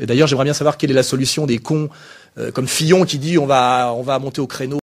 Et d'ailleurs, j'aimerais bien savoir quelle est la solution des cons euh, comme Fillon qui dit on va, on va monter au créneau